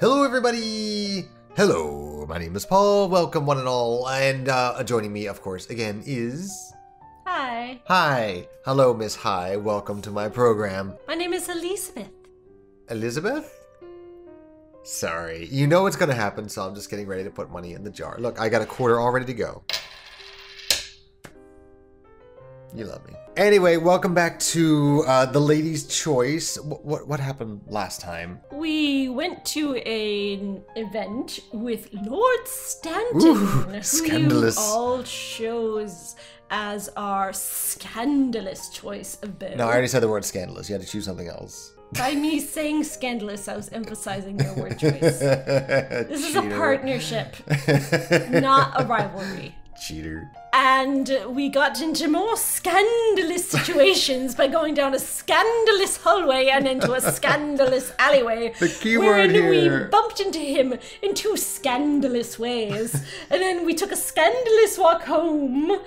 Hello, everybody! Hello, my name is Paul. Welcome, one and all. And uh, joining me, of course, again is. Hi, Hi! Hello, Miss Hi. Welcome to my program. my name is Elizabeth. Elizabeth? Sorry. You know what's gonna happen, so I'm just getting ready to put money in the jar. Look, I got a quarter all ready to go. You love me. Anyway, welcome back to uh, the Lady's Choice. What, what what happened last time? We went to an event with Lord Stanton, Ooh, scandalous. you all chose as our scandalous choice of beau. No, I already said the word scandalous. You had to choose something else. By me saying scandalous, I was emphasizing your word choice. This this is a partnership, not a rivalry. Cheater. And we got into more scandalous situations by going down a scandalous hallway and into a scandalous alleyway. The key word here. we bumped into him in two scandalous ways. and then we took a scandalous walk home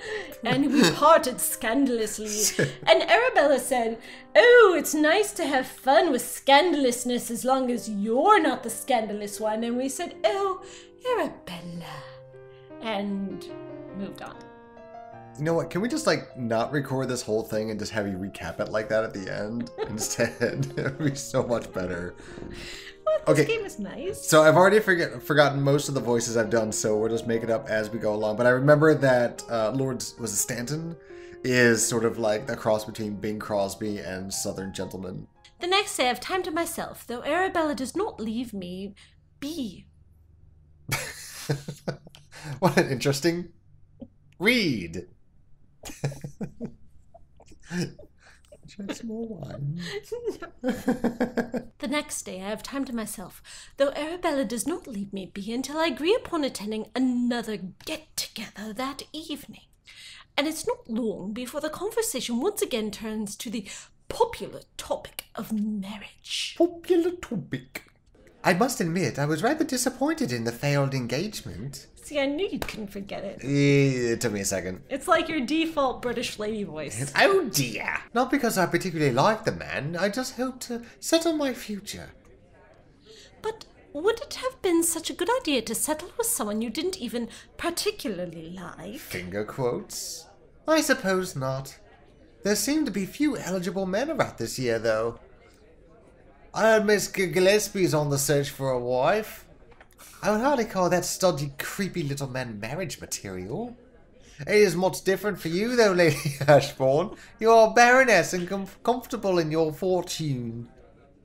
and we parted scandalously. and Arabella said, Oh, it's nice to have fun with scandalousness as long as you're not the scandalous one. And we said, Oh, Arabella. And moved on. You know what? Can we just like not record this whole thing and just have you recap it like that at the end instead? it would be so much better. Well, this Okay. game is nice. So I've already forget, forgotten most of the voices I've done, so we'll just make it up as we go along. But I remember that uh, Lord was it Stanton is sort of like a cross between Bing Crosby and Southern Gentleman. The next day I have time to myself, though Arabella does not leave me be. what an interesting read. Some more wine. The next day I have time to myself, though Arabella does not leave me be until I agree upon attending another get together that evening. And it's not long before the conversation once again turns to the popular topic of marriage. Popular topic. I must admit, I was rather disappointed in the failed engagement. See, I knew you couldn't forget it. Eh, It took me a second. It's like your default British lady voice. Oh dear. Not because I particularly like the man, I just hope to settle my future. But would it have been such a good idea to settle with someone you didn't even particularly like? Finger quotes? I suppose not. There seem to be few eligible men about this year, though. I heard Miss Gillespie's on the search for a wife. I would hardly call that stodgy, creepy little man marriage material. It is much different for you, though, Lady Ashbourne. You are a baroness and com- comfortable in your fortune.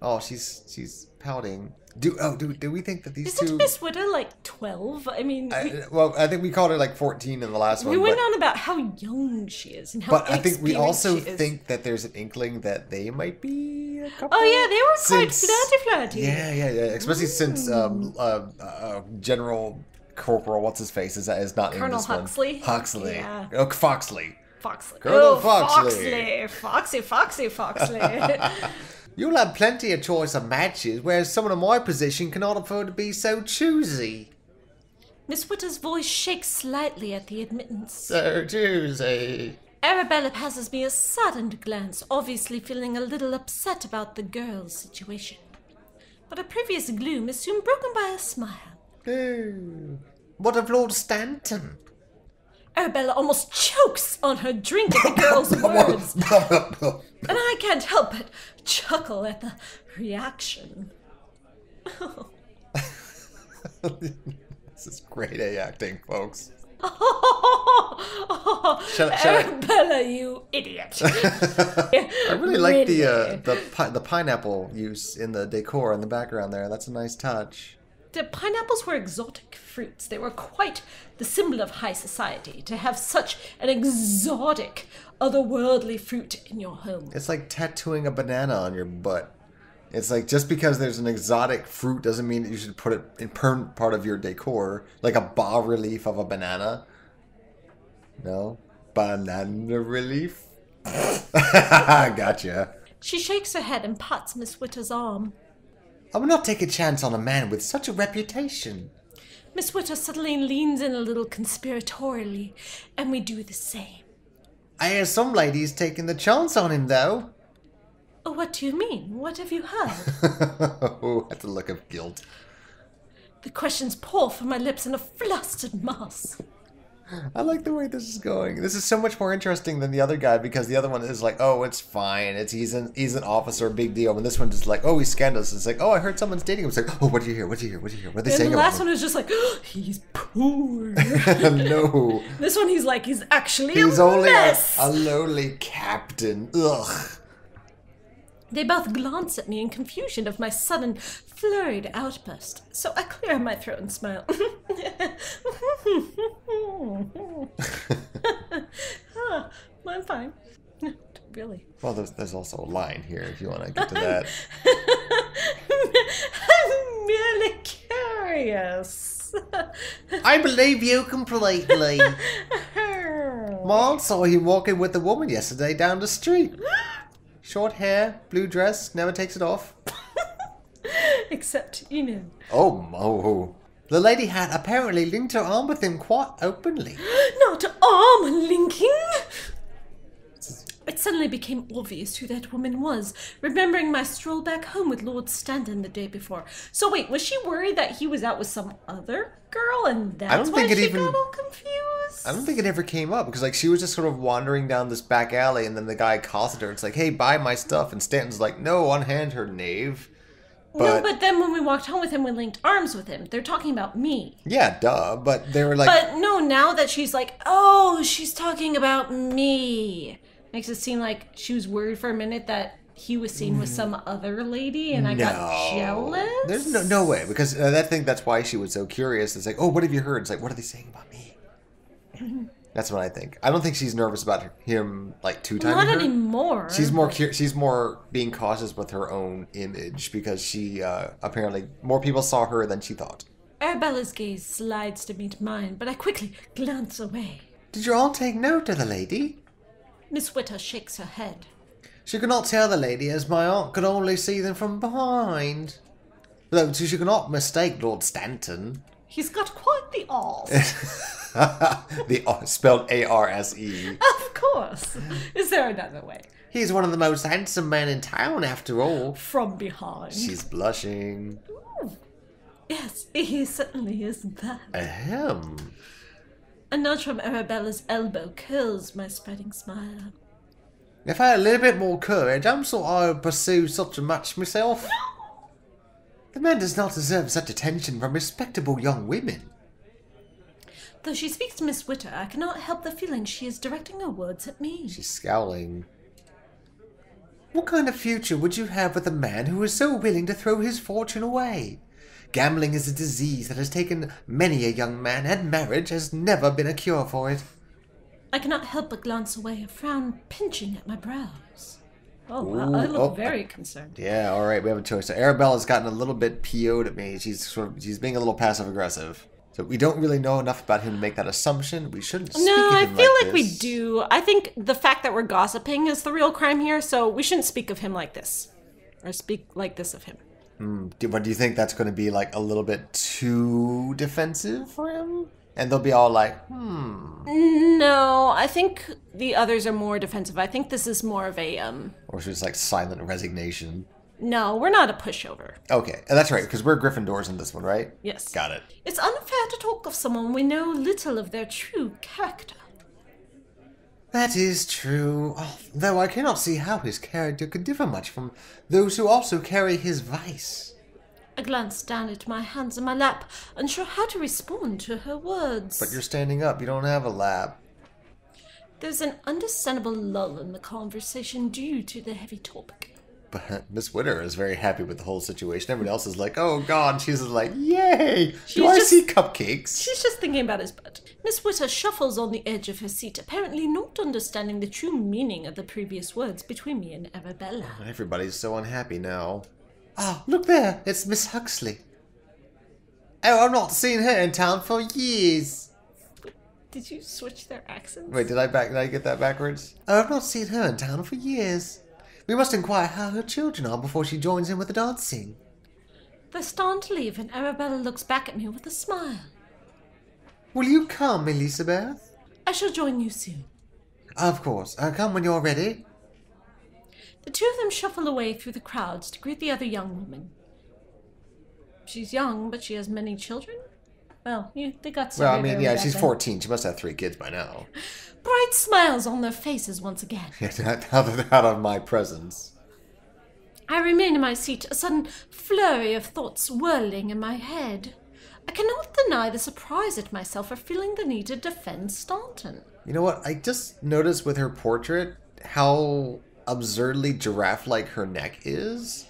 Oh, she's she's pouting. Do oh do do we think that these Isn't two? Miss Widow like 12? I mean, we, I, well, I think we called her like fourteen in the last we one. We went but- on about how young she is and how But I think we also think that there's an inkling that they might be a couple. Oh, yeah, they were quite Since- flirty flirty. Yeah, yeah, yeah. Especially since um, uh, uh, General Corporal, what's his face, is is not in Colonel this Huxley? one. Huxley. Yeah. Oh, Foxley. Foxley. Colonel oh, Foxley. Foxy, Foxy, Foxley. You'll have plenty of choice of matches, whereas someone in my position cannot afford to be so choosy. Miss Witter's voice shakes slightly at the admittance. So choosy. Arabella passes me a saddened glance, obviously feeling a little upset about the girl's situation. But her previous gloom is soon broken by a smile. Ooh. What of Lord Stanton? Arabella almost chokes on her drink at the girl's words, and I can't help but chuckle at the reaction. this is great A acting, folks. Oh, Shut up, shut up. Arabella, you idiot! I really like the uh, the pi- the pineapple use in the decor in the background there. That's a nice touch. The pineapples were exotic fruits. They were quite the symbol of high society to have such an exotic, otherworldly fruit in your home. It's like tattooing a banana on your butt. It's like just because there's an exotic fruit doesn't mean that you should put it in permanent part of your decor, like a bas relief of a banana. No, banana relief. gotcha. She shakes her head and pats Miss Witter's arm. I will not take a chance on a man with such a reputation. Miss Witter suddenly leans in a little conspiratorially, and we do the same. I hear some ladies taking the chance on him, though. Oh, what do you mean? What have you heard? oh, that's a look of guilt. The questions pour from my lips in a flustered mass. I like the way this is going. This is so much more interesting than the other guy because the other one is like, oh, it's fine. It's he's an he's an officer, big deal. And this one just like, oh, he's scandalous. It's like, oh, I heard someone's dating him. It's like, oh, what did you hear? What did you hear? What did you hear? What are they And saying the last one is just like, he's poor. no, this one, he's like, he's actually he's a only a, a lowly captain. Ugh. They both glance at me in confusion of my sudden, flurried outburst. So I clear my throat and smile. Ah, I'm fine. Really. Well, there's there's also a line here if you want to get to that. I'm merely curious. I believe you completely. Mom saw him walking with a woman yesterday down the street. Short hair, blue dress, never takes it off. Except, you know. Oh, oh. The lady had apparently linked her arm with him quite openly. Not arm linking! It suddenly became obvious who that woman was, remembering my stroll back home with Lord Stanton the day before. So wait, was she worried that he was out with some other girl, and that's don't why it she even- got all confused? I don't think it ever came up because like she was just sort of wandering down this back alley and then the guy accosted her. It's like, hey, buy my stuff. And Stanton's like, no, unhand her, knave. no, But, but then when we walked home with him, we linked arms with him. They're talking about me. yeah, duh. But they were like, But no, now that she's like, oh, she's talking about me, makes it seem like she was worried for a minute that he was seen with some other lady, and I got jealous. There's no, no way because uh, I think that's why she was so curious. It's like, oh, what have you heard? It's like, what are they saying about me? That's what I think. I don't think she's nervous about him like two times. Not anymore. She's more cu- she's more being cautious with her own image because she uh, apparently more people saw her than she thought. Arabella's gaze slides to meet mine, but I quickly glance away. Did you all take note of the lady? Miss Witter shakes her head. She could not tell the lady, as my aunt could only see them from behind. Though she could not mistake Lord Stanton. He's got quite the arse. the uh, spelled A R S E. of course. Is there another way? He's one of the most handsome men in town, after all. From behind. She's blushing. Yes, he certainly is that. Ahem. A nudge from Arabella's elbow kills my spreading smile. If I had a little bit more courage, I'm sure I would pursue such a match myself. The man does not deserve such attention from respectable young women. Though she speaks to Miss Witter, I cannot help the feeling she is directing her words at me. She's scowling. What kind of future would you have with a man who is so willing to throw his fortune away? Gambling is a disease that has taken many a young man, and marriage has never been a cure for it. I cannot help but glance away, a frown pinching at my brows. Oh, Ooh, I, look oh, very uh, concerned. Yeah, all right, we have a choice. So Arabella's gotten a little bit PO'd at me. She's sort of she's being a little passive aggressive. So we don't really know enough about him to make that assumption. We shouldn't. Speak No, I feel like, we this. do. I think the fact that we're gossiping is the real crime here, so we shouldn't speak of him like this. Or speak like this of him. Do, but do you think that's going to be like a little bit too defensive for him? And they'll be all like, hmm. No, I think the others are more defensive. I think this is more of a um Or just like silent resignation. no, we're not a pushover. Okay, and that's right, because we're Gryffindors in this one, right? Yes. Got it. It's unfair to talk of someone we know little of their true character. That is true. Oh, though I cannot see how his character could differ much from those who also carry his vice. I glanced down at my hands in my lap, unsure how to respond to her words. But you're standing up, you don't have a lap. There's an understandable lull in the conversation due to the heavy topic. But Miss Witter is very happy with the whole situation. Everyone else is like, oh god. She's like, yay! She's Do I just- see cupcakes? She's just thinking about his butt. Miss Witter shuffles on the edge of her seat, apparently not understanding the true meaning of the previous words between me and Arabella. Everybody's so unhappy now. Ah, look there! It's Miss Huxley. Oh, I've not seen her in town for years. Did you switch their accents? Wait, did I back? Did I get that backwards? Oh, I've not seen her in town for years. We must inquire how her children are before she joins in with the dancing. They stand to leave, and Arabella looks back at me with a smile. Will you come, Elizabeth? I shall join you soon. Of course. Uh, come when you're ready. The two of them shuffle away through the crowds to greet the other young woman. She's young, but she has many children. Well, yeah, they got some. Well, I mean, yeah, she's then. 14. She must have three kids by now. Bright smiles on their faces once again. out, of, out of my presence. I remain in my seat, a sudden flurry of thoughts whirling in my head. I cannot deny the surprise at myself for feeling the need to defend Stanton. You know what? I just noticed with her portrait how absurdly giraffe like her neck is.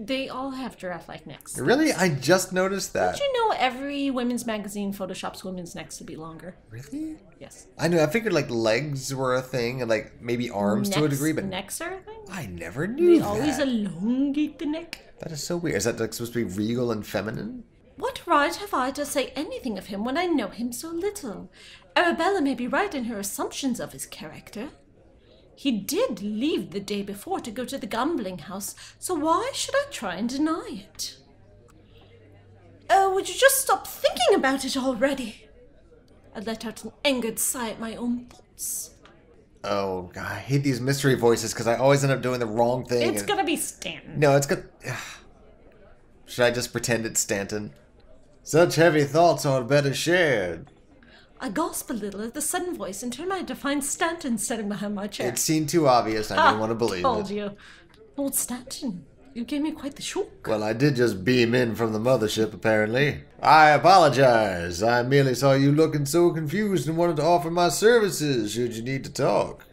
They all have giraffe-like necks. Really? I just noticed that. Did you know every women's magazine photoshops women's necks to be longer? Really? Yes. I know. I figured like legs were a thing and like maybe arms to a degree, but necks are a thing. I never knew They that. always elongate the neck. That is so weird. Is that like supposed to be regal and feminine? Right have I to say anything of him when I know him so little? Arabella may be right in her assumptions of his character. He did leave the day before to go to the gambling house, so why should I try and deny it? Oh, would you just stop thinking about it already? I let out an angered sigh at my own thoughts. Oh god, I hate these mystery voices because I always end up doing the wrong thing. It's and- gonna be Stanton. No, it's good. Should I just pretend it's Stanton? Such heavy thoughts are better shared. I gasped a little at the sudden voice and turned my head to find Stanton sitting behind my chair. It seemed too obvious. I didn't want to believe told it. you. Lord Stanton, you gave me quite the shock. Well, I did just beam in from the mothership, apparently. I apologize. I merely saw you looking so confused and wanted to offer my services should you need to talk.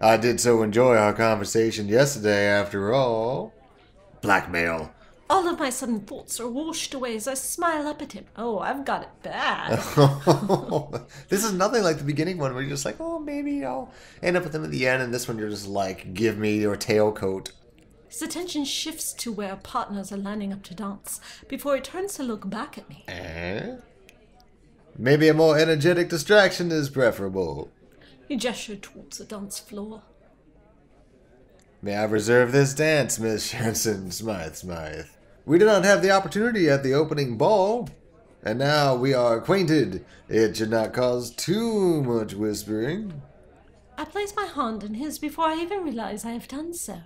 I did so enjoy our conversation yesterday, after all. Blackmail. All of my sudden thoughts are washed away as I smile up at him. Oh, I've got it bad. this is nothing like the beginning one where you're just like, oh, maybe I'll end up with them at the end, and this one you're just like, give me your tailcoat. His attention shifts to where partners are lining up to dance before he turns to look back at me. Eh? Maybe a more energetic distraction is preferable. He gestured towards the dance floor. May I reserve this dance, Miss Shanson Smythe Smythe? We did not have the opportunity at the opening ball, and now we are acquainted. It should not cause too much whispering. I place my hand in his before I even realize I have done so.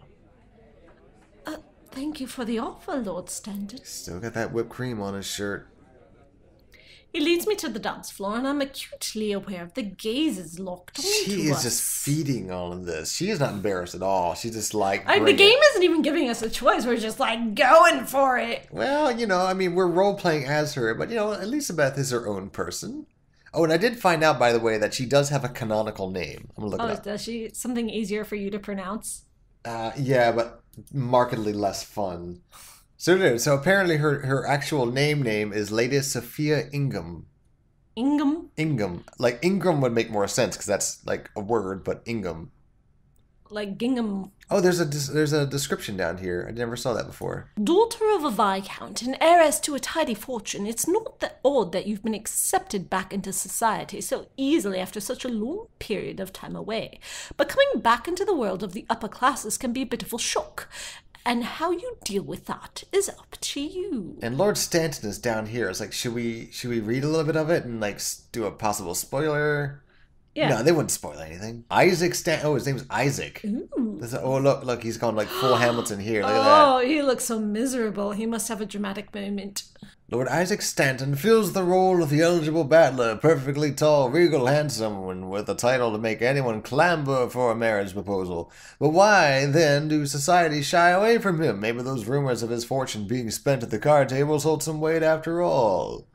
Uh, thank you for the offer, Lord Stanton. Still got that whipped cream on his shirt. He leads me to the dance floor, and I'm acutely aware of the gazes locked onto She is us. just feeding all of this. She is not embarrassed at all. She's just like, I, the game isn't even giving us a choice. We're just like going for it. Well, you know, I mean, we're role playing as her, but you know, Elizabeth is her own person. Oh, and I did find out, by the way, that she does have a canonical name. I'm gonna look Oh, it up. does she? Something easier for you to pronounce? Uh, yeah, but markedly less fun. So. So apparently, her her actual name name is Lady Sophia Ingham. Ingham? Ingham, like Ingram would make more sense because that's like a word, but Ingham. Like Gingham. Oh, there's a there's a description down here. I never saw that before. Daughter of a viscount and heiress to a tidy fortune, it's not that odd that you've been accepted back into society so easily after such a long period of time away. But coming back into the world of the upper classes can be a bit of a shock. And how you deal with that is up to you. And Lord Stanton is down here. It's like, should we should we read a little bit of it and like do a possible spoiler? Yeah. No, they wouldn't spoil anything. Isaac Stan. Oh, his name's Isaac. Oh, look, look, he's gone like full Hamilton here. Look. Oh, he looks so miserable. He must have a dramatic moment. Lord Isaac Stanton fills the role of the eligible battler, perfectly tall, regal, handsome, and with a title to make anyone clamber for a marriage proposal. But why, then, do society shy away from him? Maybe those rumors of his fortune being spent at the card tables hold some weight after all.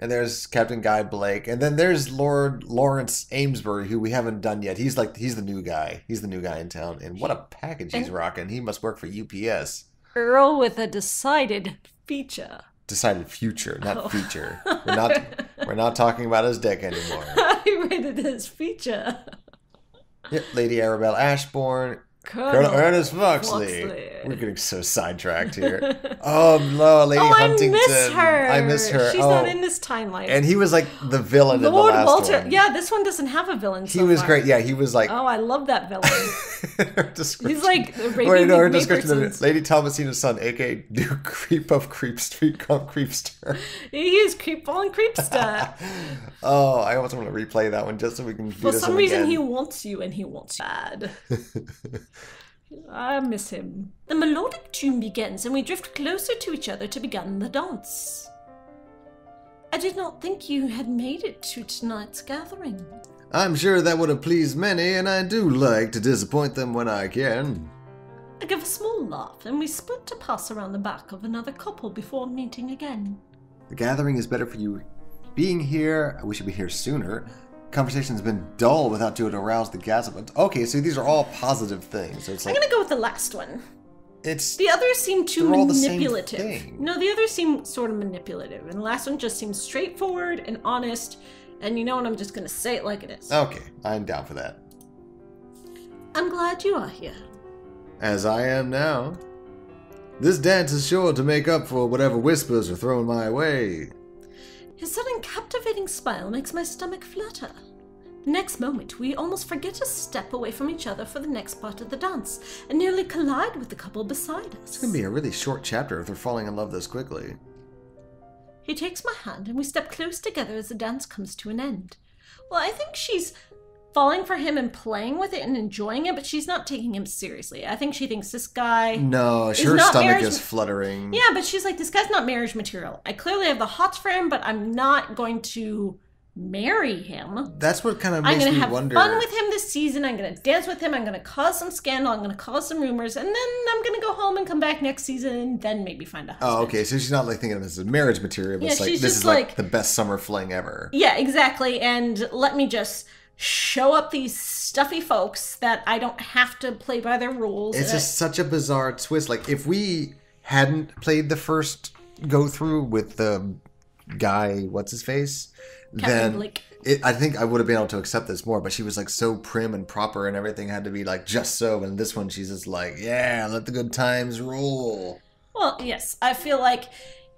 And there's Captain Guy Blake, and then there's Lord Lawrence Amesbury, who we haven't done yet. He's like he's the new guy. He's the new guy in town, and what a package he's rocking. He must work for UPS. Earl with a decided feature. Decided future, not Oh. feature. We're not we're not talking about his dick anymore. I rated his feature. Yep, Lady Arabelle Ashbourne, Colonel, Colonel Ernest Foxley. Foxley. We're getting so sidetracked here. Um, oh no, Lady oh, Huntington. I miss her. I miss her. She's oh. not in this timeline. and he was like the villain in Lord the last Walter. one. Yeah, this one doesn't have a villain. He was far. great. Yeah, he was like Oh, I love that villain. He's like raping Wait, no, her description of Lady Thomasina's son, aka Duke Creep of Creep Street Comp Creepster. he is creepball and creepster. Oh, I almost want to replay that one just so we can do For some reason, again. he wants you, and he wants you bad. I miss him. The melodic tune begins, and we drift closer to each other to begin the dance. I did not think you had made it to tonight's gathering. I'm sure that would have pleased many, and I do like to disappoint them when I can. I give a small laugh, and we split to pass around the back of another couple before meeting again. The gathering is better for you. Being here, we should be here sooner. Conversation's been dull without you to arouse the gas. Okay, so these are all positive things. So it's I'm gonna go with the last one. it's The others seem too They're all the same manipulative. thing. No, the others seem sort of manipulative, and the last one just seems straightforward and honest. And you know what? I'm just gonna say it like it is. okay. I'm down for that. I'm glad you are here. As I am now. This dance is sure to make up for whatever whispers are thrown my way. His sudden captivating smile makes my stomach flutter. The next moment, we almost forget to step away from each other for the next part of the dance and nearly collide with the couple beside us. It's gonna be a really short chapter if they're falling in love this quickly. He takes my hand and we step close together as the dance comes to an end. Well, I think she's falling for him and playing with it and enjoying it, but she's not taking him seriously. I think she thinks this guy. No, Is her stomach marriage- is fluttering. Yeah, but she's like, this guy's not marriage material. I clearly have the hots for him, but I'm not going to marry him. That's what kind of I'm makes gonna me have wonder. fun with him this season. I'm gonna dance with him. I'm gonna cause some scandal. I'm gonna cause some rumors, and then I'm gonna go home and come back next season, and then maybe find a oh, husband. Oh, okay. So she's not like thinking of this as marriage material. But Yeah, it's like she's this just is like, like- the best summer fling ever. Yeah, exactly. And let me just show up these stuffy folks that I don't have to play by their rules. It's Uh, just such a bizarre twist. Like if we hadn't played the first go through with the guy, what's his face, Captain then Blake. it, I think I would have been able to accept this more. But she was like so prim and proper, and everything had to be like just so. And this one, she's just like, yeah, let the good times roll. Well, yes, I feel like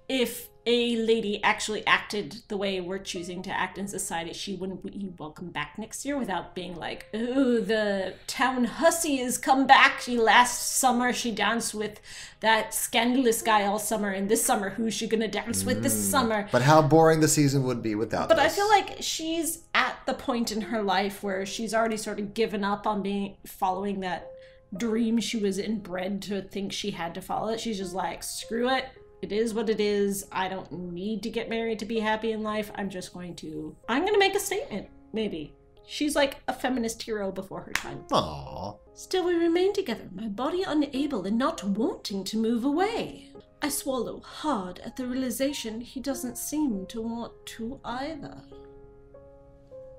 if a lady actually acted the way we're choosing to act in society, she wouldn't be welcome back next year without being like, "Oh, the town hussy has come back. She last summer she danced with that scandalous guy all summer, and this summer who's she gonna dance with this mm. summer?" But how boring the season would be without. But I feel like she's at the point in her life where she's already sort of given up on being following that dream she was inbred to think she had to follow it. She's just like, screw it. It is what it is. I don't need to get married to be happy in life. I'm just going to I'm going to make a statement, maybe. She's like a feminist hero before her time. Aw. Still, we remain together, my body unable and not wanting to move away. I swallow hard at the realization he doesn't seem to want to either.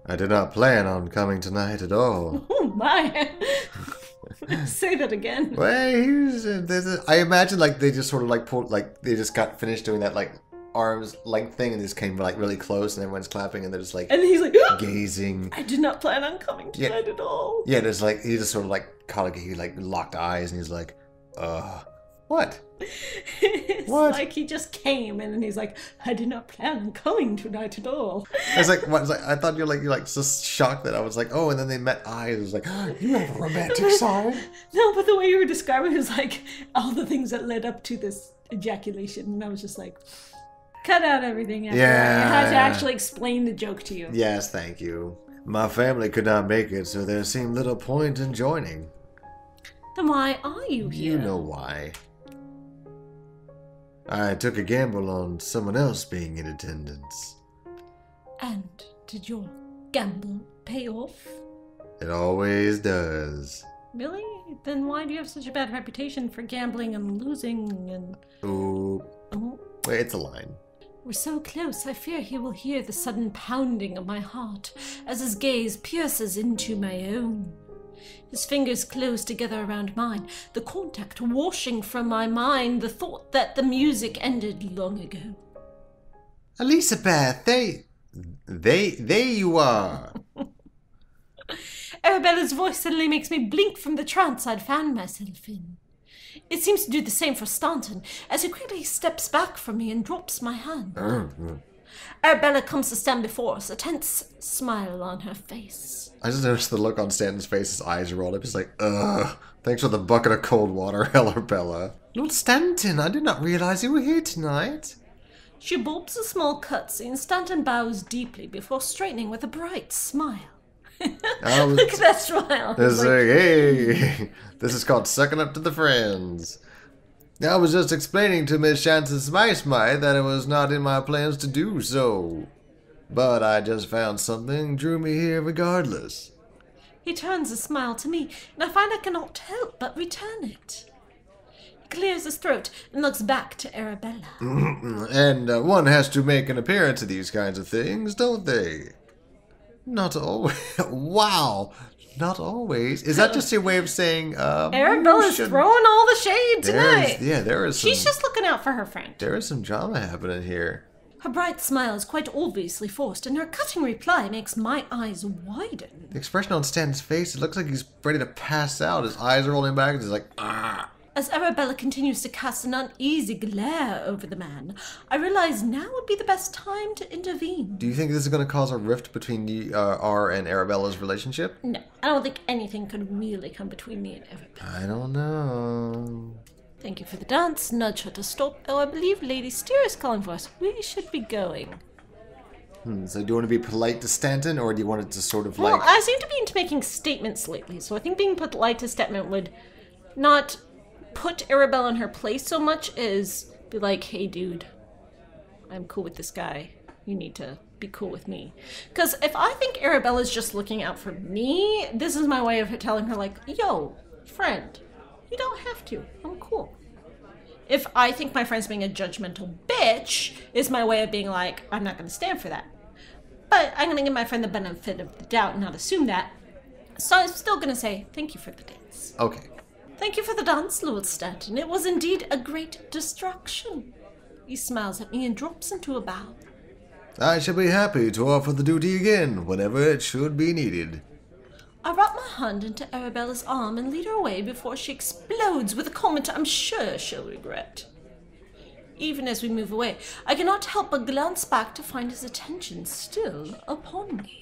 I did not plan on coming tonight at all. Oh my! Say that again. Well, here's there's a, I imagine like they just sort of like pulled like they just got finished doing that like arms length thing and just came like really close and everyone's clapping and they're just like And he's like, gazing. I did not plan on coming Yeah. tonight at all. Yeah, there's like he just sort of like caught like he like locked eyes and he's like, uh, what? it's What? like he just came and then he's like, I did not plan on coming tonight at all. I was like, what? I, was like, I thought you're like you're like just shocked that I was like, oh, and then they met eyes. It was like, oh, you have a romantic side. No, but the way you were describing it was like all the things that led up to this ejaculation. And I was just like, cut out everything. After Yeah. I had to actually explain the joke to you. Yes, thank you. My family could not make it, so there seemed little point in joining. Then why are you here? You know why. I took a gamble on someone else being in attendance. And did your gamble pay off? It always does. Really? Then why do you have such a bad reputation for gambling and losing and. Ooh. Oh, Wait, it's a line. we're so close, I fear he will hear the sudden pounding of my heart as his gaze pierces into my own. His fingers close together around mine, the contact washing from my mind the thought that the music ended long ago. Elizabeth, they. They. There you are. Arabella's voice suddenly makes me blink from the trance I'd found myself in. It seems to do the same for Stanton, as he quickly steps back from me and drops my hand. Arabella comes to stand before us, a tense smile on her face. I just noticed the look on Stanton's face, his eyes rolled up. He's like, ugh. Thanks for the bucket of cold water, Arabella. Lord Stanton, I did not realize you were here tonight. She bulbs a small curtsy and Stanton bows deeply before straightening with a bright smile. I was- oh, Look at that smile. It's It's like, like, hey, this is called sucking up to the friends. I was just explaining to Miss Shannon Smythe Smythe that it was not in my plans to do so. But I just found something drew me here regardless. he turns a smile to me, and I find I cannot help but return it. He clears his throat and looks back to Arabella. And uh, one has to make an appearance at these kinds of things, don't they? Not always. wow. Not always. Is that just your way of saying, um, Arabella's should- throwing all the shade tonight. yeah, there is some, She's just looking out for her friend. there is some drama happening here. Her bright smile is quite obviously forced, and her cutting reply makes my eyes widen. The expression on Stan's face, it looks like he's ready to pass out. His eyes are rolling back and he's like, ah. As Arabella continues to cast an uneasy glare over the man, I realize now would be the best time to intervene. Do you think this is going to cause a rift between the, uh, R and Arabella's relationship? No, I don't think anything could really come between me and Arabella. I don't know. Thank you for the dance. Nudge her to stop. Oh, I believe Lady Steer is calling for us. We should be going. Hmm, so do you want to be polite to Stanton, or do you want it to sort of Well, like... I seem to be into making statements lately, so I think being polite to Stepman would not put Arabella in her place so much is be like, hey, dude, I'm cool with this guy. You need to be cool with me. Because if I think Arabella's just looking out for me, this is my way of telling her, like, yo, friend, you don't have to. I'm cool. If I think my friend's being a judgmental bitch, is my way of being like, I'm not going to stand for that. But I'm going to give my friend the benefit of the doubt and not assume that. So I'm still going to say, thank you for the dance. Okay. Thank you for the dance, Lord Stanton. It was indeed a great distraction. He smiles at me and drops into a bow. I shall be happy to offer the duty again, whenever it should be needed. I wrap my hand into Arabella's arm and lead her away before she explodes with a comment I'm sure she'll regret. Even as we move away, I cannot help but glance back to find his attention still upon me.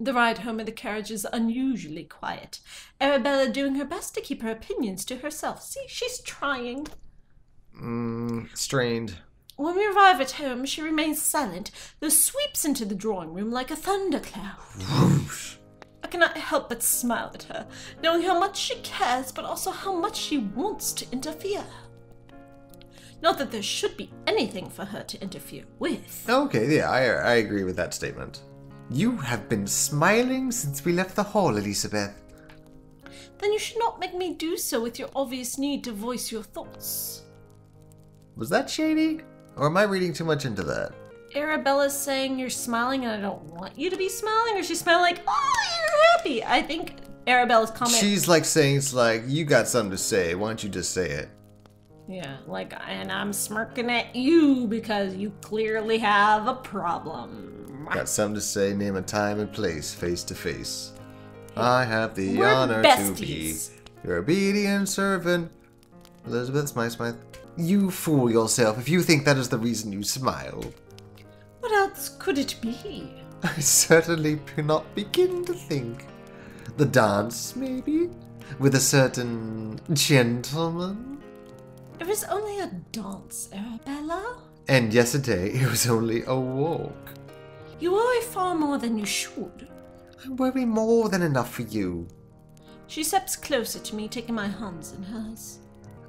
The ride home in the carriage is unusually quiet. Arabella doing her best to keep her opinions to herself. See, she's trying. Mm, strained. When we arrive at home, she remains silent, though sweeps into the drawing room like a thundercloud. I cannot help but smile at her, knowing how much she cares, but also how much she wants to interfere. Not that there should be anything for her to interfere with. Okay, yeah, I, I agree with that statement. You have been smiling since we left the hall, Elizabeth. Then you should not make me do so with your obvious need to voice your thoughts. Was that shady? Or am I reading too much into that? Arabella's saying you're smiling and I don't want you to be smiling, or she's smiling like, oh, you're happy. I think Arabella's comment. She's like saying, it's like, you got something to say, why don't you just say it? Yeah, like, and I'm smirking at you because you clearly have a problem. Got something to say, name a time and place, face to face. I have the We're honor to be your obedient servant, Elizabeth Smythe Smythe. You fool yourself if you think that is the reason you smile. What else could it be? I certainly cannot begin to think. The dance, maybe? With a certain gentleman? It was only a dance, Arabella. And yesterday it was only a walk. You worry far more than you should. I worry more than enough for you. She steps closer to me, taking my hands in hers.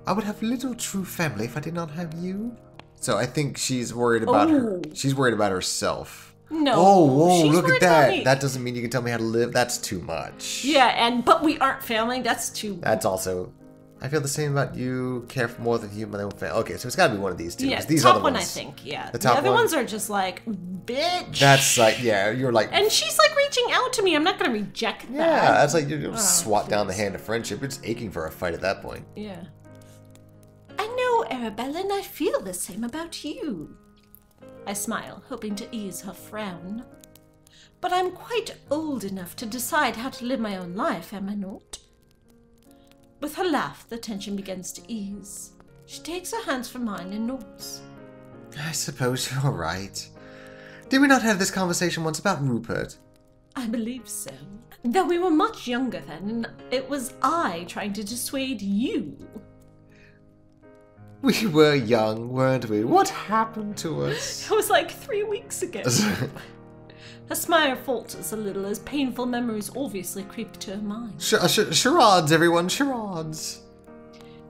I would have little true family if I did not have you. So I think she's worried about her. Oh. She's worried about herself. No. Oh, whoa, look at that. That doesn't mean you can tell me how to live. That's too much. Yeah, and but we aren't family. That's too. That's also. I feel the same about you. Care for more than you, my own family. Okay, so it's got to be one of these two. yeah, 'cause these top other one, I think. Yeah, The top other one? ones are just like, bitch. That's like, yeah, you're like, And she's like reaching out to me. I'm not gonna reject that. yeah, that's like you Oh, swat down the hand of friendship. It's aching for a fight at that point. Yeah. I know, Arabella, and I feel the same about you. I smile, hoping to ease her frown. But I'm quite old enough to decide how to live my own life, am I not? With her laugh, the tension begins to ease. She takes her hands from mine and nods. I suppose you're right. Did we not have this conversation once about Rupert? I believe so. Though we were much younger then, and it was I trying to dissuade you. We were young, weren't we? What happened to us? It was like three weeks ago. Her smile falters a little as painful memories obviously creep to her mind. Sh- uh, sh- charades, everyone, charades.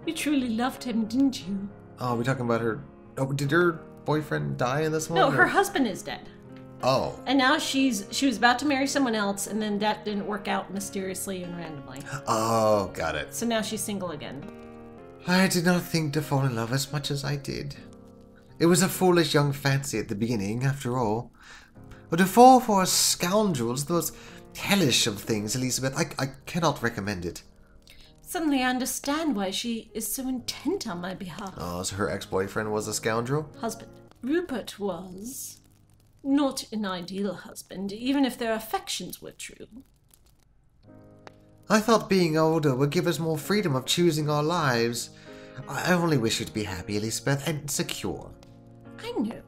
You truly loved him, didn't you? Oh, we talking about her? Oh, did her boyfriend die in this one? No, or- her husband is dead. Oh, And now she's she was about to marry someone else and then that didn't work out mysteriously and randomly. oh, got it. So now she's single again. I did not think to fall in love as much as I did. It was a foolish young fancy at the beginning, after all. But fall for a scoundrel is the most hellish of things, Elizabeth. I, I cannot recommend it. Suddenly I understand why she is so intent on my behalf. Oh, so her ex-boyfriend was a scoundrel? Husband. Rupert was not an ideal husband, even if their affections were true. I thought being older would give us more freedom of choosing our lives. I only wish you to be happy, Elizabeth, and secure. I know.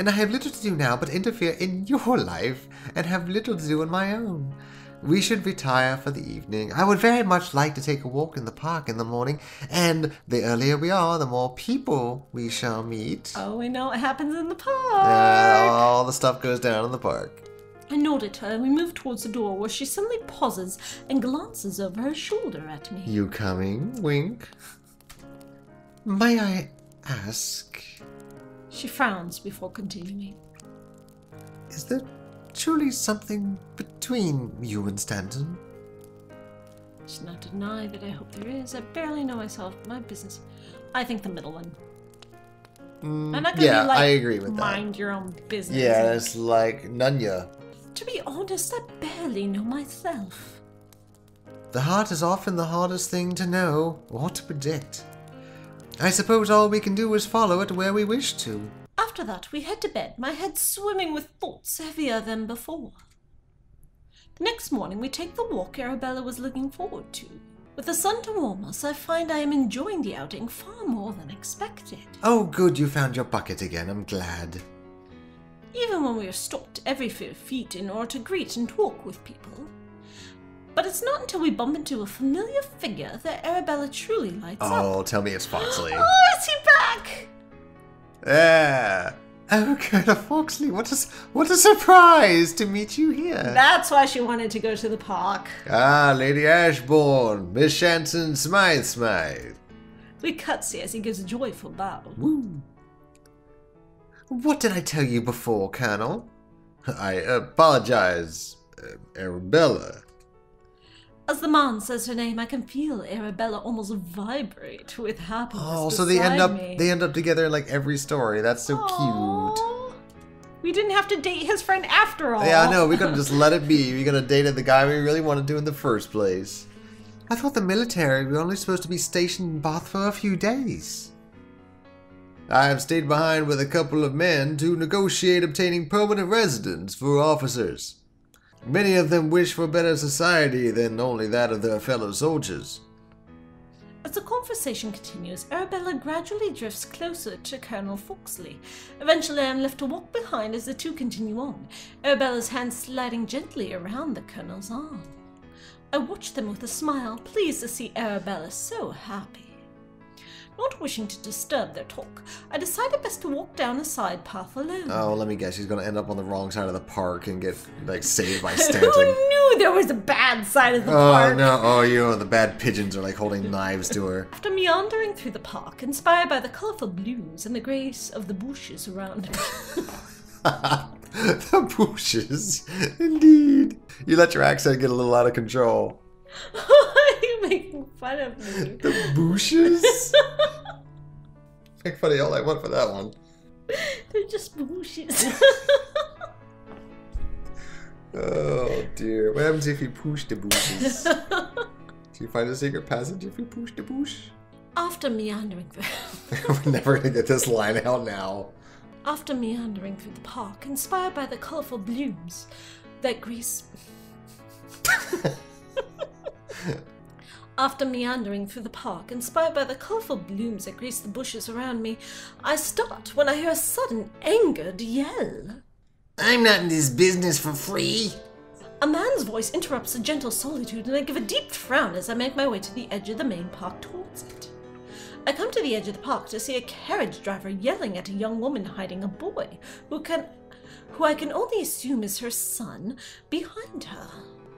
And I have little to do now but interfere in your life, and have little to do in my own. We should retire for the evening. I would very much like to take a walk in the park in the morning, and the earlier we are, the more people we shall meet. Oh, we know what happens in the park. And all the stuff goes down in the park. I nod at her and we move towards the door where she suddenly pauses and glances over her shoulder at me. You coming? Wink. May I ask, She frowns before continuing. is there truly something between you and Stanton? Should not deny that I hope there is. I barely know myself. My business. I think the middle one. Mm, I'm not gonna yeah, be like, I agree with that. mind your own business. Yeah, it's like Nunya. To be honest, I barely know myself. The heart is often the hardest thing to know or to predict. I suppose all we can do is follow it where we wish to. After that, we head to bed, my head swimming with thoughts heavier than before. The next morning, we take the walk Arabella was looking forward to. With the sun to warm us, I find I am enjoying the outing far more than expected. Oh, good, you found your bucket again. I'm glad. Even when we are stopped every few feet in order to greet and talk with people. But it's not until we bump into a familiar figure that Arabella truly lights up. Oh, tell me it's Foxley. Oh, is he back? Yeah. Oh, Colonel Foxley, what a, what a surprise to meet you here. That's why she wanted to go to the park. Ah, Lady Ashbourne, Miss Shanson Smythe Smythe. We cutsy as he gives a joyful bow. Woo. What did I tell you before, Colonel? I apologize, uh, Arabella. As the man says her name, I can feel Arabella almost vibrate with happiness. Oh, so they end up me. they end up together in like every story. That's so cute. We didn't have to date his friend after all. Yeah, I know. We could have just let it be. We could have dated the guy we really wanted to in the first place. I thought the military were only supposed to be stationed in Bath for a few days. I have stayed behind with a couple of men to negotiate obtaining permanent residence for officers. Many of them wish for better society than only that of their fellow soldiers. As the conversation continues, Arabella gradually drifts closer to Colonel Foxley. Eventually, I'm left to walk behind as the two continue on, Arabella's hand sliding gently around the Colonel's arm. I watch them with a smile, pleased to see Arabella so happy. Not wishing to disturb their talk, I decided best to walk down a side path alone. Oh, let me guess. She's gonna end up on the wrong side of the park and get like saved by Stanton. Who knew there was a bad side of the Oh park? Oh no! Oh, you know the bad pigeons are like holding knives to her. After meandering through the park, inspired by the colourful blooms and the grace of the bushes around me, the bushes, indeed. You let your accent get a little out of control. Why are you making fun of me? The bushes. Make fun of y'all I want for that one. They're just bushes. Oh dear. What happens if you push the bushes? Do you find a secret passage if you push the bush? After meandering through, We're never gonna get this line out now. after meandering through the park, inspired by the colourful blooms that grace. After meandering through the park, inspired by the colourful blooms that grace the bushes around me, I start when I hear a sudden angered yell. I'm not in this business for free. A man's voice interrupts the gentle solitude, and I give a deep frown as I make my way to the edge of the main park towards it. I come to the edge of the park to see a carriage driver yelling at a young woman hiding a boy who can who I can only assume is her son behind her.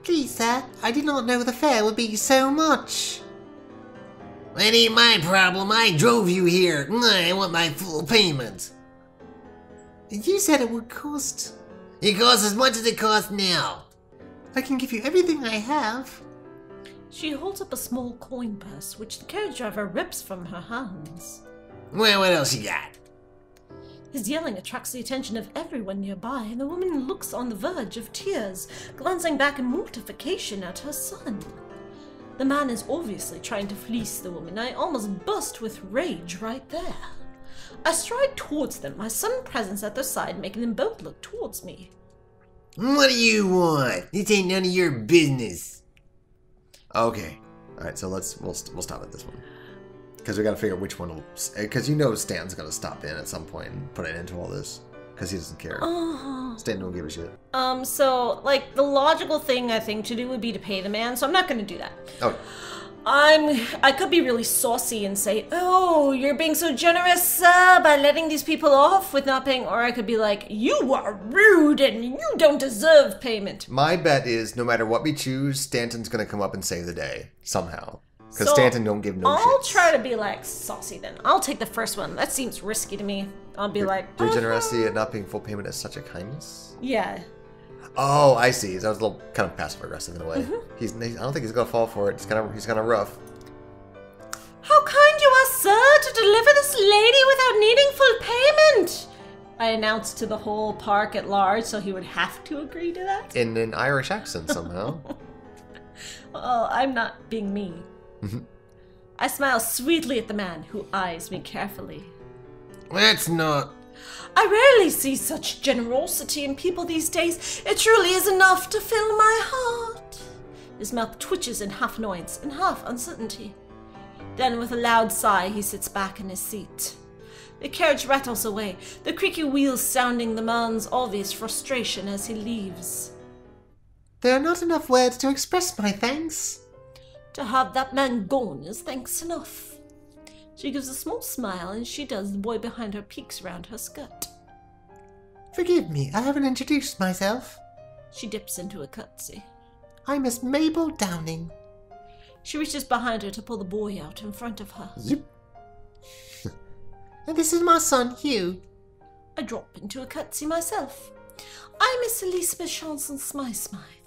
Please, sir, I did not know the fare would be so much. That ain't my problem. I drove you here. I want my full payment. You said it would cost. It costs as much as it costs now. I can give you everything I have. She holds up a small coin purse, which the carriage driver rips from her hands. Well, what else you got? His yelling attracts the attention of everyone nearby, and the woman looks on the verge of tears, glancing back in mortification at her son. The man is obviously trying to fleece the woman. I almost burst with rage right there. I stride towards them, my sudden presence at their side making them both look towards me. What do you want? This ain't none of your business. Okay. All right. So let's we'll we'll stop at this one because we got to figure out which one will. Because you know Stan's gonna stop in at some point and put it into all this because he doesn't care. Uh, Stan don't give a shit. um, so, like, the logical thing I think to do would be to pay the man, so I'm not gonna do that. Oh, I'm I could be really saucy and say, "Oh, you're being so generous sir, by letting these people off with not paying," or I could be like, "You are rude and you don't deserve payment." my bet is no matter what we choose, Stanton's gonna come up and save the day somehow. Because So, Stanton don't give no I'll shits. try to be like saucy then. I'll take the first one. That seems risky to me. I'll be like, Your "Uh-huh." generosity at not paying full payment is such a kindness. yeah. Oh, I see. That was a little kind of passive aggressive in a way. Mm-hmm. He's. I don't think he's gonna fall for it. He's kind of. He's kind of rough. How kind you are, sir, to deliver this lady without needing full payment. I announced to the whole park at large, so he would have to agree to that. In an Irish accent somehow. Oh, I'm not being mean. Mm-hmm. I smile sweetly at the man who eyes me carefully. That's not. I rarely see such generosity in people these days. It truly is enough to fill my heart. His mouth twitches in half annoyance and half uncertainty. Then, with a loud sigh, he sits back in his seat. The carriage rattles away, the creaky wheels sounding the man's obvious frustration as he leaves. there are not enough words to express my thanks. To have that man gone is thanks enough. She gives a small smile and she does the boy behind her peeks round her skirt. Forgive me, I haven't introduced myself. She dips into a curtsy. I'm Miss Mabel Downing. She reaches behind her to pull the boy out in front of her. Zip. and this is my son, Hugh. I drop into a curtsy myself. I'm Miss Elizabeth Shanson Smythe Smythe.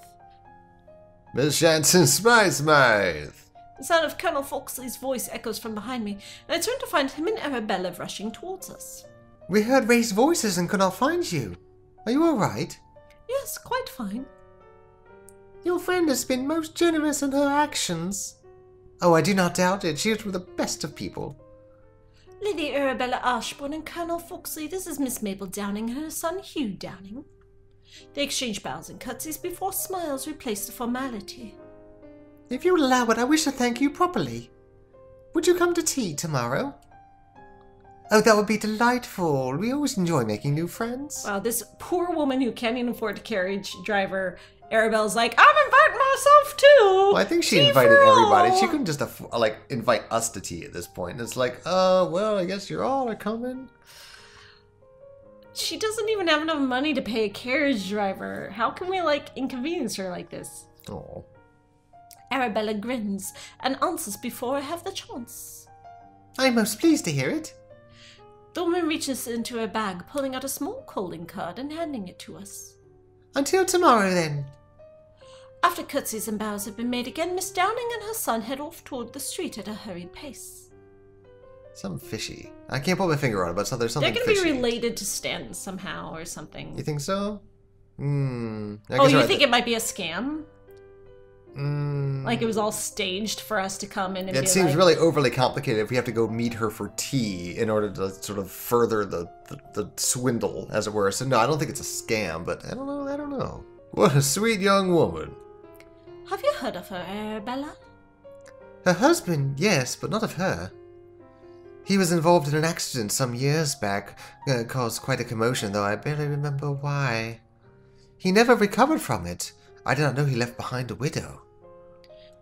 Miss Shanson Smythe Smythe. The sound of Colonel Foxley's voice echoes from behind me, and I turn to find him and Arabella rushing towards us. We heard raised voices and could not find you. Are you all right? Yes, quite fine. Your friend has been most generous in her actions. Oh, I do not doubt it. She is with the best of people. Lady Arabella Ashbourne and Colonel Foxley, this is Miss Mabel Downing and her son Hugh Downing. They exchange bows and curtsies before smiles replace the formality. If you'll allow it, I wish to thank you properly. Would you come to tea tomorrow? Oh, that would be delightful. We always enjoy making new friends. Wow, this poor woman who can't even afford a carriage driver, Arabella's like, I'm inviting myself too. Well, I think she Tea invited everybody. all." She couldn't just aff- like invite us to tea at this point. It's like, uh, well, I guess you're all are coming. She doesn't even have enough money to pay a carriage driver. How can we like inconvenience her like this? Oh, Arabella grins and answers before I have the chance. I'm most pleased to hear it. The woman reaches into her bag, pulling out a small calling card and handing it to us. Until tomorrow, then. After curtsies and bows have been made again, Miss Downing and her son head off toward the street at a hurried pace. Something fishy. I can't put my finger on it, but there's something They're to fishy. be related to Stan somehow or something. You think so? Hmm. Oh, you right think it might be a scam? Mm, Like it was all staged for us to come in and It seems like, really overly complicated if we have to go meet her for tea in order to sort of further the, the, the swindle, as it were. So no, I don't think it's a scam, but I don't know, I don't know. What a sweet young woman. Have you heard of her, Arabella? Her husband, yes, but not of her. He was involved in an accident some years back, uh, caused quite a commotion, though I barely remember why. He never recovered from it. I did not know he left behind a widow.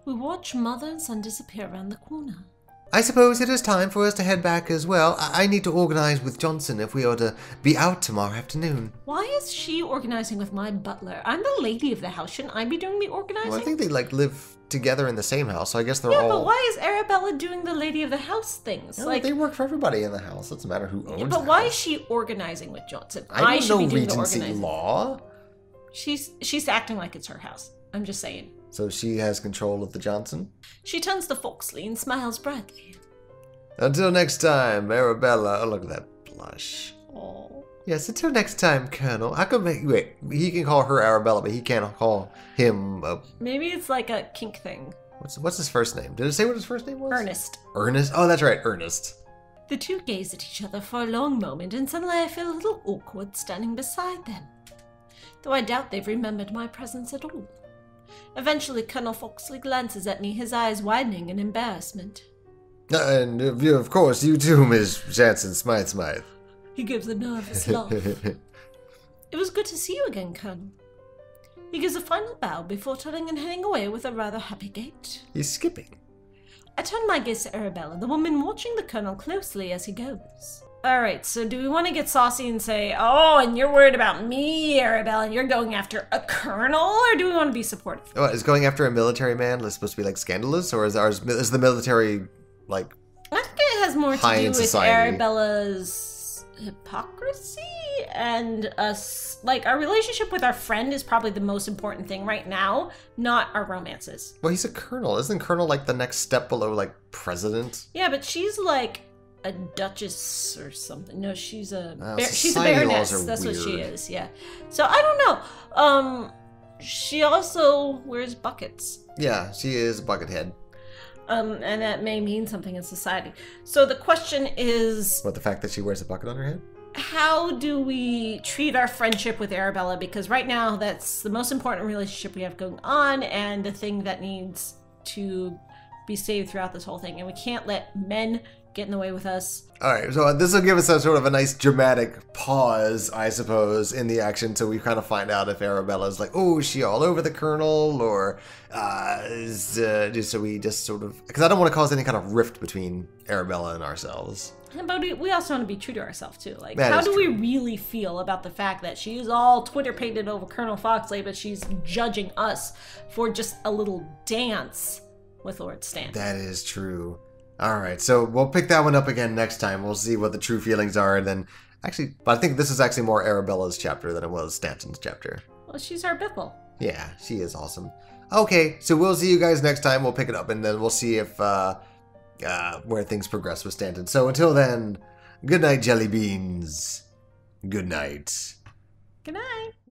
We watch mother and son disappear around the corner. I suppose it is time for us to head back as well. I, I need to organize with Johnson if we are to be out tomorrow afternoon. Why is she organizing with my butler? I'm the lady of the house. Shouldn't I be doing the organizing? Well, I think they like live together in the same house, so I guess they're yeah, all. but why is Arabella doing the lady of the house things? No, like, they work for everybody in the house. Doesn't matter who owns. but the why house. is she organizing with Johnson? I don't should know be doing Regency the organizing. law, She's she's acting like it's her house. I'm just saying. so she has control of the Johnson. She turns to Foxley and smiles brightly. Until next time, Arabella. Oh, look at that blush. Yes, until next time, Colonel. How come? Wait, he can call her Arabella, but he can't call him. Uh, Maybe it's like a kink thing. what's what's his first name? Did it say what his first name was? Ernest. Ernest. Oh, that's right, Ernest. The two gaze at each other for a long moment, and suddenly I feel a little awkward standing beside them. Though I doubt they've remembered my presence at all. Eventually, Colonel Foxley glances at me, his eyes widening in embarrassment. Uh, and uh, of course, you too, Miss Jansen Smythe Smythe. He gives a nervous laugh. It was good to see you again, Colonel. He gives a final bow before turning and heading away with a rather happy gait. He's skipping. I turn my gaze to Arabella, the woman watching the Colonel closely as he goes. Alright, so do we want to get saucy and say, oh, and you're worried about me, Arabella, and you're going after a Colonel? Or do we want to be supportive? Oh, is going after a military man supposed to be like scandalous, or is ours is the military like? I think it has more to do with society. Arabella's hypocrisy and us. Like, our relationship with our friend is probably the most important thing right now, not our romances. Well, he's a colonel. Isn't colonel like the next step below like president? Yeah, but she's like a duchess or something. No, she's a bar- she's a baroness. That's what she is. Yeah. So I don't know. Um, she also wears buckets. Yeah, she is Buckethead. Um, and that may mean something in society. So the question is, What the fact that she wears a bucket on her head? how do we treat our friendship with Arabella? Because right now, that's the most important relationship we have going on, and the thing that needs to be saved throughout this whole thing. And we can't let men get in the way with us. All right, so this will give us a sort of a nice dramatic pause, I suppose, in the action, so we kind of find out if Arabella's like, oh, is she all over the colonel, or uh, is uh, so we just sort of because I don't want to cause any kind of rift between Arabella and ourselves. But we- we also want to be true to ourselves too. Like, That how do true. we really feel about the fact that she's all Twitter painted over Colonel Foxley, but she's judging us for just a little dance with Lord Stan? That is true. All right, so we'll pick that one up again next time. We'll see what the true feelings are, and then actually, but I think this is actually more Arabella's chapter than it was Stanton's chapter. Well, she's our Bithel. Yeah, she is awesome. Okay, so we'll see you guys next time. We'll pick it up and then we'll see if uh, uh, where things progress with Stanton. So until then, good night, jelly beans. Good night. Good night.